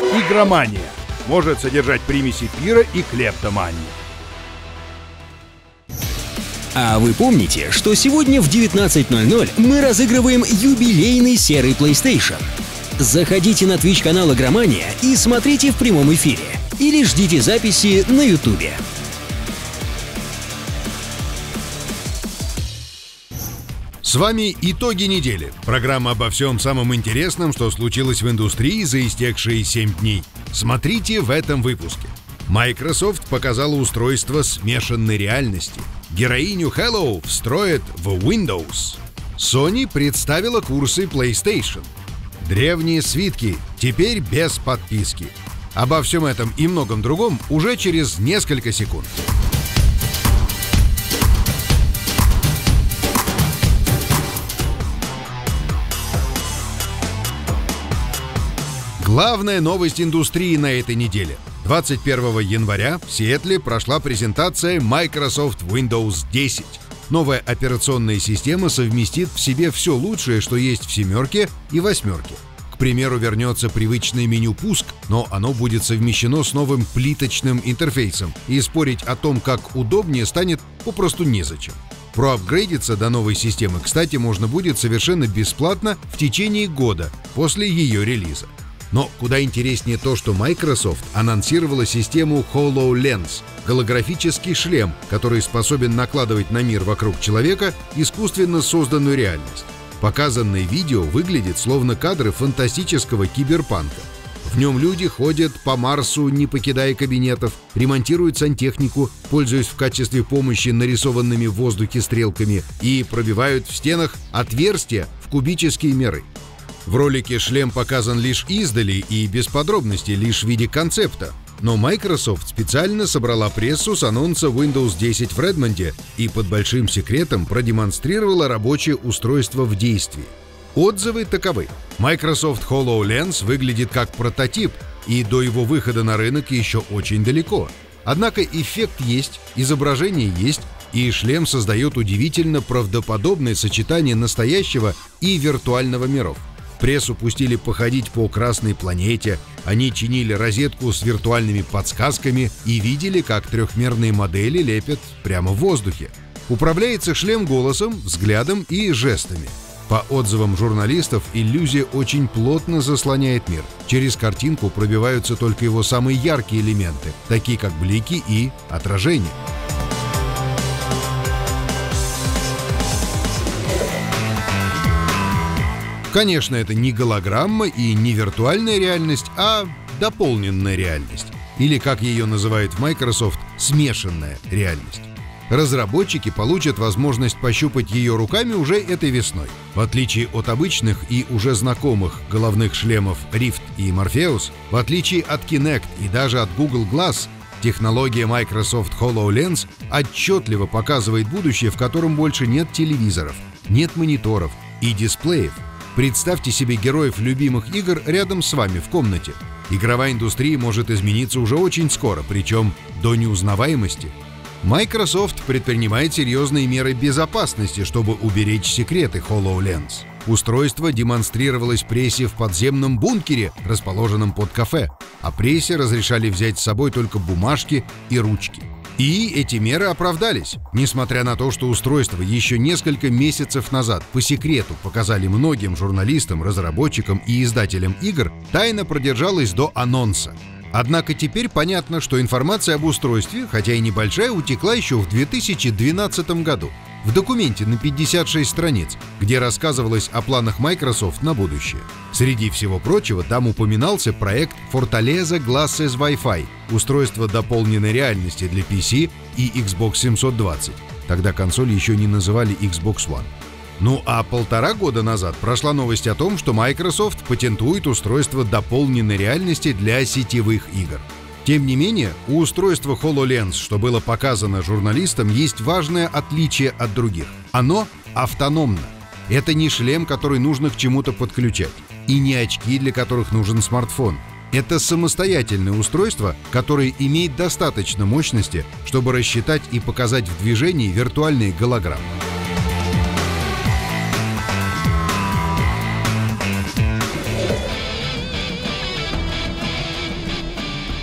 Игромания. Может содержать примеси пира и клептомании. А вы помните, что сегодня в 19.00 мы разыгрываем юбилейный серый PlayStation? Заходите на Twitch канал Игромания и смотрите в прямом эфире. Или ждите записи на Ютубе. С вами «Итоги недели». Программа обо всем самом интересном, что случилось в индустрии за истекшие 7 дней. Смотрите в этом выпуске. Microsoft показала устройство смешанной реальности. Героиню Hello встроят в Windows. Sony представила курсы PlayStation. Древние свитки, теперь без подписки. Обо всем этом и многом другом уже через несколько секунд. Главная новость индустрии на этой неделе. 21 января в Сиэтле прошла презентация Microsoft Windows 10. Новая операционная система совместит в себе все лучшее, что есть в семерке и восьмерке. К примеру, вернется привычное меню «Пуск», но оно будет совмещено с новым плиточным интерфейсом, и спорить о том, как удобнее, станет попросту незачем. Проапгрейдиться до новой системы, кстати, можно будет совершенно бесплатно в течение года после ее релиза. Но куда интереснее то, что Microsoft анонсировала систему HoloLens — голографический шлем, который способен накладывать на мир вокруг человека искусственно созданную реальность. Показанное видео выглядит словно кадры фантастического киберпанка. В нем люди ходят по Марсу, не покидая кабинетов, ремонтируют сантехнику, пользуясь в качестве помощи нарисованными в воздухе стрелками и пробивают в стенах отверстия в кубические миры. В ролике шлем показан лишь издали и без подробностей, лишь в виде концепта. Но Microsoft специально собрала прессу с анонса Windows 10 в Редмонде и под большим секретом продемонстрировала рабочее устройство в действии. Отзывы таковы. Microsoft HoloLens выглядит как прототип, и до его выхода на рынок еще очень далеко. Однако эффект есть, изображение есть, и шлем создает удивительно правдоподобное сочетание настоящего и виртуального миров. Прессу пустили походить по Красной планете, они чинили розетку с виртуальными подсказками и видели, как трехмерные модели лепят прямо в воздухе. Управляется шлем голосом, взглядом и жестами. По отзывам журналистов, иллюзия очень плотно заслоняет мир. Через картинку пробиваются только его самые яркие элементы, такие как блики и отражения. Конечно, это не голограмма и не виртуальная реальность, а дополненная реальность. Или, как ее называют в Microsoft, смешанная реальность. Разработчики получат возможность пощупать ее руками уже этой весной. В отличие от обычных и уже знакомых головных шлемов Rift и Morpheus, в отличие от Kinect и даже от Google Glass, технология Microsoft HoloLens отчетливо показывает будущее, в котором больше нет телевизоров, нет мониторов и дисплеев, Представьте себе героев любимых игр рядом с вами в комнате. Игровая индустрия может измениться уже очень скоро, причем до неузнаваемости. Microsoft предпринимает серьезные меры безопасности, чтобы уберечь секреты HoloLens. Устройство демонстрировалось прессе в подземном бункере, расположенном под кафе, а прессе разрешали взять с собой только бумажки и ручки. И эти меры оправдались, несмотря на то, что устройство еще несколько месяцев назад по секрету показали многим журналистам, разработчикам и издателям игр, тайна продержалась до анонса. Однако теперь понятно, что информация об устройстве, хотя и небольшая, утекла еще в 2012 году в документе на 56 страниц, где рассказывалось о планах Microsoft на будущее. Среди всего прочего там упоминался проект Fortaleza Glasses Wi-Fi, устройство дополненной реальности для PC и Xbox 720. Тогда консоль еще не называли Xbox One. Ну а полтора года назад прошла новость о том, что Microsoft патентует устройство дополненной реальности для сетевых игр. Тем не менее, у устройства HoloLens, что было показано журналистам, есть важное отличие от других. Оно автономно. Это не шлем, который нужно к чему-то подключать, и не очки, для которых нужен смартфон. Это самостоятельное устройство, которое имеет достаточно мощности, чтобы рассчитать и показать в движении виртуальные голограммы.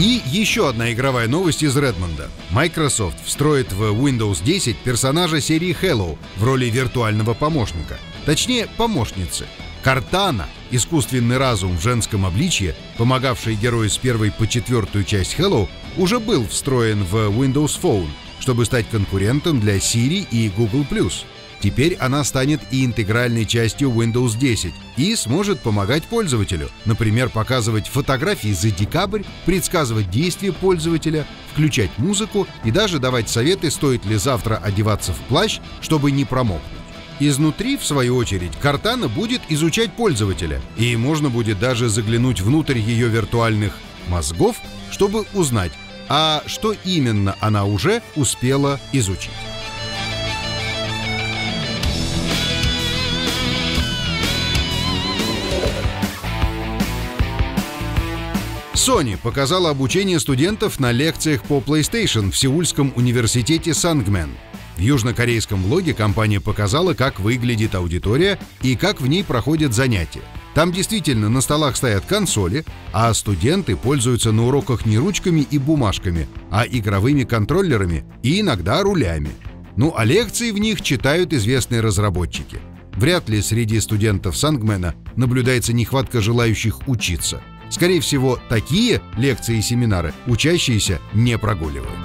И еще одна игровая новость из Редмонда. Microsoft встроит в Windows 10 персонажа серии Hello в роли виртуального помощника. Точнее, помощницы. Картана, искусственный разум в женском обличье, помогавший герою с первой по четвертую часть Hello, уже был встроен в Windows Phone, чтобы стать конкурентом для Siri и Google+. Теперь она станет и интегральной частью Windows 10 и сможет помогать пользователю, например, показывать фотографии за декабрь, предсказывать действия пользователя, включать музыку и даже давать советы, стоит ли завтра одеваться в плащ, чтобы не промокнуть. Изнутри, в свою очередь, Картана будет изучать пользователя, и можно будет даже заглянуть внутрь ее виртуальных мозгов, чтобы узнать, а что именно она уже успела изучить. Sony показала обучение студентов на лекциях по PlayStation в Сеульском университете Сангмен. В южнокорейском блоге компания показала, как выглядит аудитория и как в ней проходят занятия. Там действительно на столах стоят консоли, а студенты пользуются на уроках не ручками и бумажками, а игровыми контроллерами и иногда рулями. Ну а лекции в них читают известные разработчики. Вряд ли среди студентов Сангмена наблюдается нехватка желающих учиться. Скорее всего, такие лекции и семинары учащиеся не прогуливают.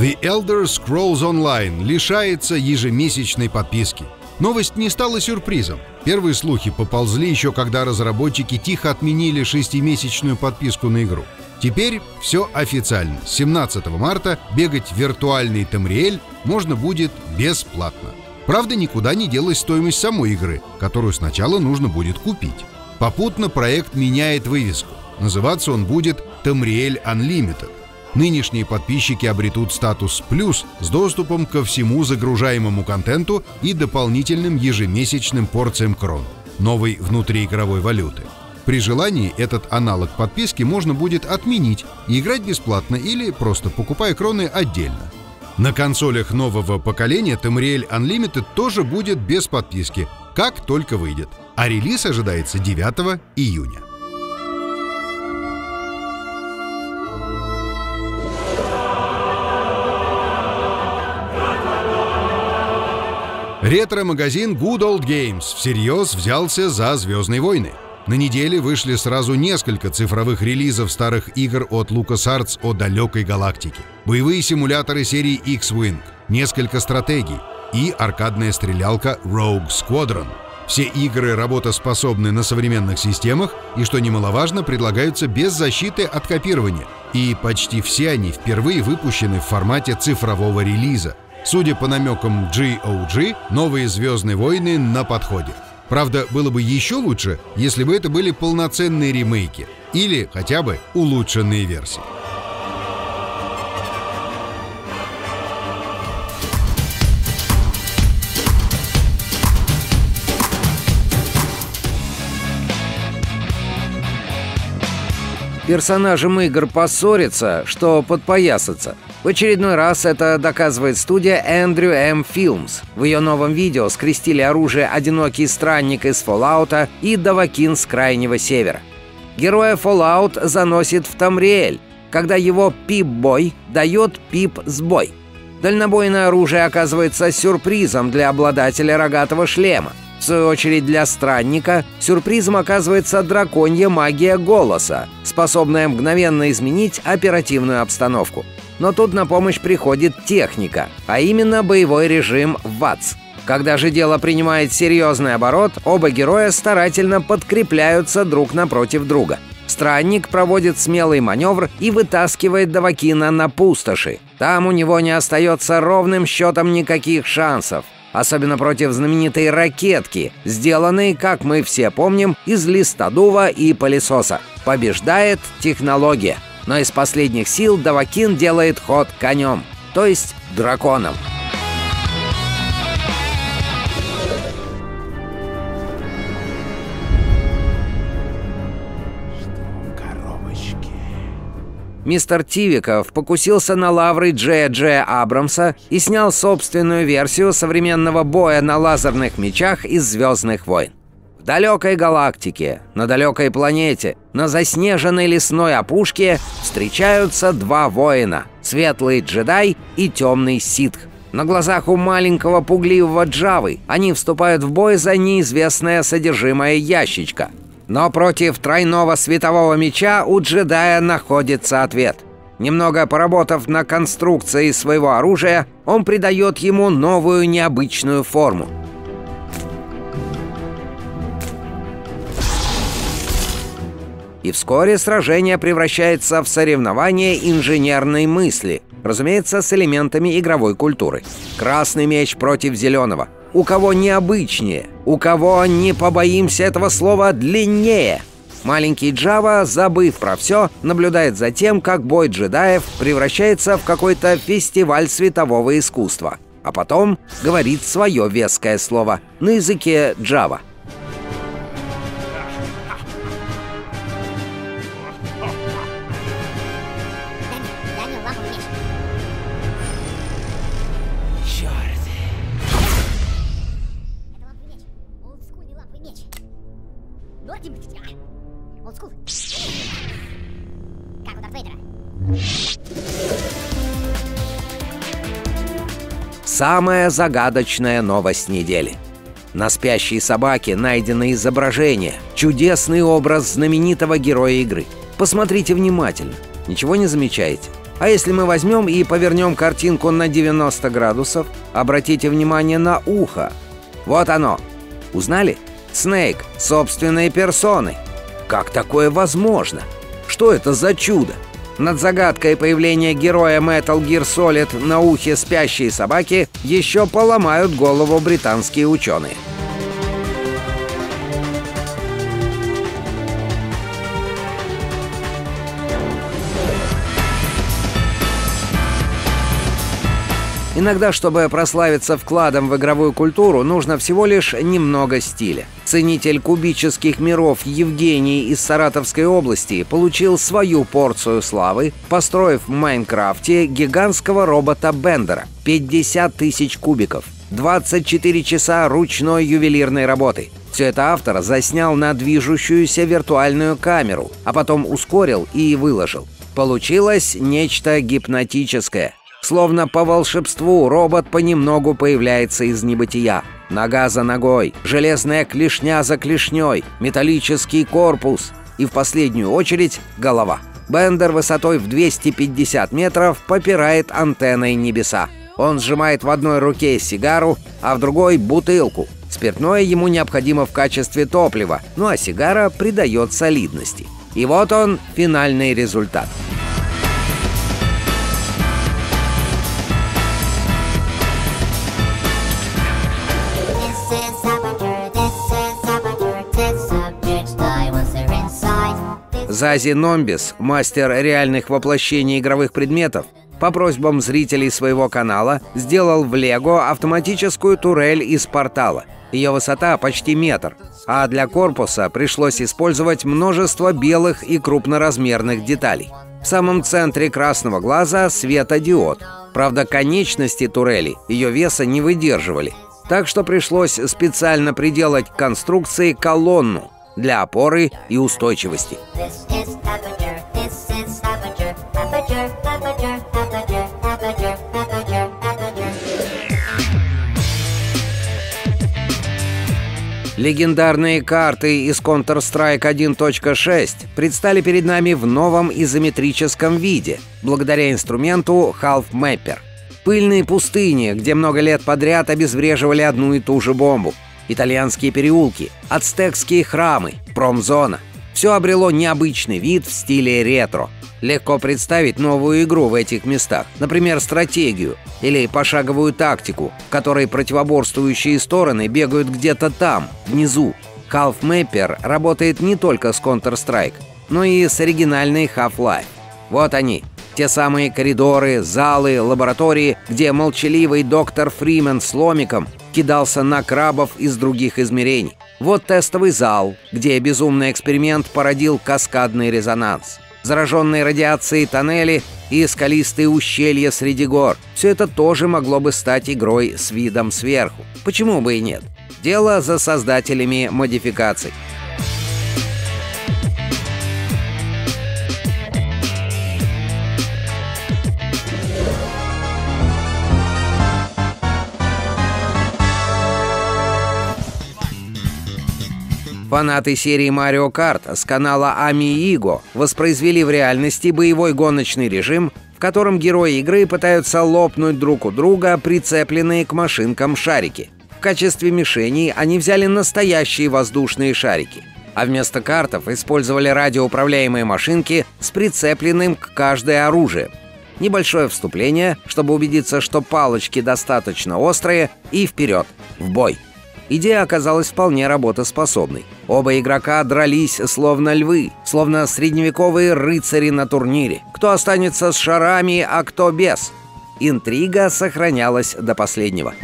The Elder Scrolls Online лишается ежемесячной подписки. Новость не стала сюрпризом. Первые слухи поползли еще когда разработчики тихо отменили шестимесячную подписку на игру. Теперь все официально. С 17 марта бегать в виртуальный Тамриэль можно будет бесплатно. Правда, никуда не делась стоимость самой игры, которую сначала нужно будет купить. Попутно проект меняет вывеску. Называться он будет Тамриэль Unlimited. Нынешние подписчики обретут статус «плюс» с доступом ко всему загружаемому контенту и дополнительным ежемесячным порциям крон, новой внутриигровой валюты. При желании этот аналог подписки можно будет отменить и играть бесплатно или просто покупая кроны отдельно. На консолях нового поколения Tamriel Unlimited тоже будет без подписки, как только выйдет. А релиз ожидается 9 июня. Ретро-магазин Good Old Games всерьез взялся за «Звездные войны». На неделе вышли сразу несколько цифровых релизов старых игр от LucasArts о далекой галактике, боевые симуляторы серии X-Wing, несколько стратегий и аркадная стрелялка Rogue Squadron. Все игры работоспособны на современных системах и, что немаловажно, предлагаются без защиты от копирования. И почти все они впервые выпущены в формате цифрового релиза. Судя по намекам GOG, новые «Звездные войны» на подходе. Правда, было бы еще лучше, если бы это были полноценные ремейки или хотя бы улучшенные версии. Персонажам игр поссориться, что подпоясаться – в очередной раз это доказывает студия Andrew M. Films. В ее новом видео скрестили оружие «Одинокий странник» из Fallout и «Давакин с Крайнего Севера». Героя Fallout заносит в Тамриэль, когда его Пип-бой дает Пип-сбой. Дальнобойное оружие оказывается сюрпризом для обладателя рогатого шлема. В свою очередь для странника сюрпризом оказывается драконья магия голоса, способная мгновенно изменить оперативную обстановку. Но тут на помощь приходит техника, а именно боевой режим ВАЦ. Когда же дело принимает серьезный оборот, оба героя старательно подкрепляются друг напротив друга. Странник проводит смелый маневр и вытаскивает Давакина на пустоши. Там у него не остается ровным счетом никаких шансов. Особенно против знаменитой ракетки, сделанной, как мы все помним, из листодува и пылесоса. Побеждает технология но из последних сил Давакин делает ход конем, то есть драконом. Мистер Тивиков покусился на лавры Джея Джея Абрамса и снял собственную версию современного боя на лазерных мечах из «Звездных войн». Далекой галактике, на далекой планете, на заснеженной лесной опушке встречаются два воина — светлый джедай и темный ситх. На глазах у маленького пугливого Джавы они вступают в бой за неизвестное содержимое ящичка — но против тройного светового меча у джедая находится ответ. Немного поработав на конструкции своего оружия, он придает ему новую необычную форму. И вскоре сражение превращается в соревнование инженерной мысли, разумеется, с элементами игровой культуры. Красный меч против зеленого – у кого необычнее, у кого, не побоимся этого слова, длиннее. Маленький Джава, забыв про все, наблюдает за тем, как бой джедаев превращается в какой-то фестиваль светового искусства. А потом говорит свое веское слово на языке Джава. Самая загадочная новость недели. На спящей собаке найдено изображение, чудесный образ знаменитого героя игры. Посмотрите внимательно. Ничего не замечаете? А если мы возьмем и повернем картинку на 90 градусов, обратите внимание на ухо. Вот оно. Узнали? Снейк собственной персоной. Как такое возможно? Что это за чудо? Над загадкой появления героя Metal Gear Solid на ухе спящей собаки еще поломают голову британские ученые. Иногда, чтобы прославиться вкладом в игровую культуру, нужно всего лишь немного стиля. Ценитель кубических миров Евгений из Саратовской области получил свою порцию славы, построив в Майнкрафте гигантского робота Бендера. 50 тысяч кубиков. 24 часа ручной ювелирной работы. Все это автор заснял на движущуюся виртуальную камеру, а потом ускорил и выложил. Получилось нечто гипнотическое. Словно по волшебству робот понемногу появляется из небытия. Нога за ногой, железная клешня за клешней, металлический корпус и в последнюю очередь голова. Бендер высотой в 250 метров попирает антенной небеса. Он сжимает в одной руке сигару, а в другой — бутылку. Спиртное ему необходимо в качестве топлива, ну а сигара придает солидности. И вот он, финальный результат. Зази Номбис, мастер реальных воплощений игровых предметов, по просьбам зрителей своего канала сделал в Лего автоматическую турель из портала. Ее высота почти метр, а для корпуса пришлось использовать множество белых и крупноразмерных деталей. В самом центре красного глаза светодиод. Правда, конечности турели ее веса не выдерживали, так что пришлось специально приделать к конструкции колонну, для опоры и устойчивости. Легендарные карты из Counter-Strike 1.6 предстали перед нами в новом изометрическом виде, благодаря инструменту Half Mapper. Пыльные пустыни, где много лет подряд обезвреживали одну и ту же бомбу – итальянские переулки, ацтекские храмы, промзона. Все обрело необычный вид в стиле ретро. Легко представить новую игру в этих местах, например, стратегию или пошаговую тактику, в которой противоборствующие стороны бегают где-то там, внизу. Half Mapper работает не только с Counter-Strike, но и с оригинальной Half-Life. Вот они, те самые коридоры, залы, лаборатории, где молчаливый доктор Фримен с ломиком кидался на крабов из других измерений. Вот тестовый зал, где безумный эксперимент породил каскадный резонанс. зараженные радиацией тоннели и скалистые ущелья среди гор. Все это тоже могло бы стать игрой с видом сверху. Почему бы и нет? Дело за создателями модификаций. Фанаты серии Mario Kart с канала Amiigo воспроизвели в реальности боевой гоночный режим, в котором герои игры пытаются лопнуть друг у друга прицепленные к машинкам шарики. В качестве мишеней они взяли настоящие воздушные шарики, а вместо картов использовали радиоуправляемые машинки с прицепленным к каждой оружием. Небольшое вступление, чтобы убедиться, что палочки достаточно острые, и вперед, в бой. Идея оказалась вполне работоспособной. Оба игрока дрались словно львы, словно средневековые рыцари на турнире. Кто останется с шарами, а кто без. Интрига сохранялась до последнего.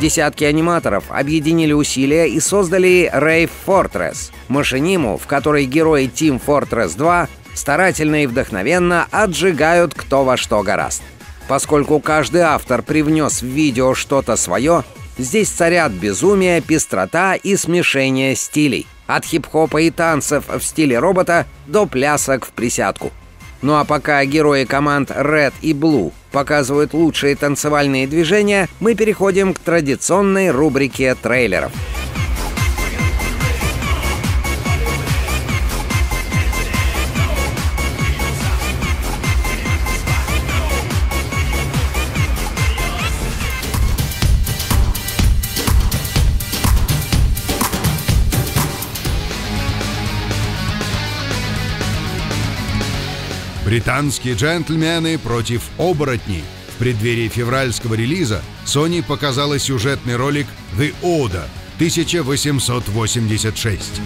Десятки аниматоров объединили усилия и создали Rave Fortress, машиниму, в которой герои Team Fortress 2 старательно и вдохновенно отжигают кто во что гораст. Поскольку каждый автор привнес в видео что-то свое, здесь царят безумие, пестрота и смешение стилей. От хип-хопа и танцев в стиле робота до плясок в присядку. Ну а пока герои команд Red и Blue показывают лучшие танцевальные движения, мы переходим к традиционной рубрике трейлеров. Британские джентльмены против оборотней. В преддверии февральского релиза Sony показала сюжетный ролик «The Order» 1886.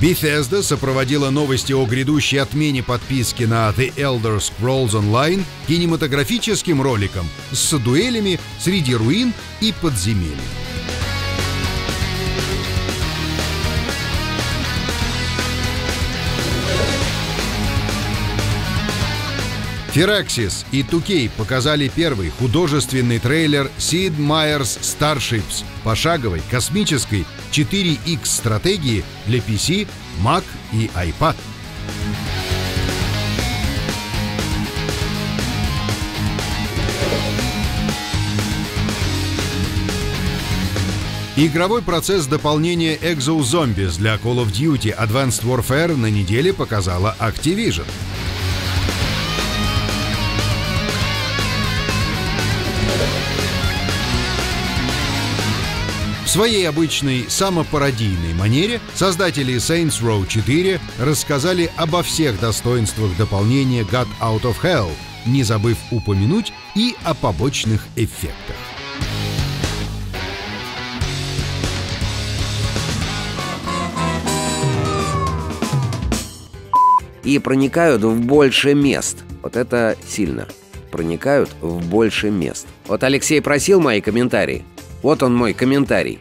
Bethesda сопроводила новости о грядущей отмене подписки на The Elder Scrolls Online кинематографическим роликом с дуэлями среди руин и подземелий. Firaxis и 2K показали первый художественный трейлер Sid Meier's Starships пошаговой космической 4X стратегии для PC, Mac и iPad. Игровой процесс дополнения Exo Zombies для Call of Duty Advanced Warfare на неделе показала Activision. Своей обычной самопародийной манере создатели Saints Row 4 рассказали обо всех достоинствах дополнения God Out of Hell, не забыв упомянуть и о побочных эффектах. И проникают в больше мест. Вот это сильно. Проникают в больше мест. Вот Алексей просил мои комментарии. Вот он мой комментарий.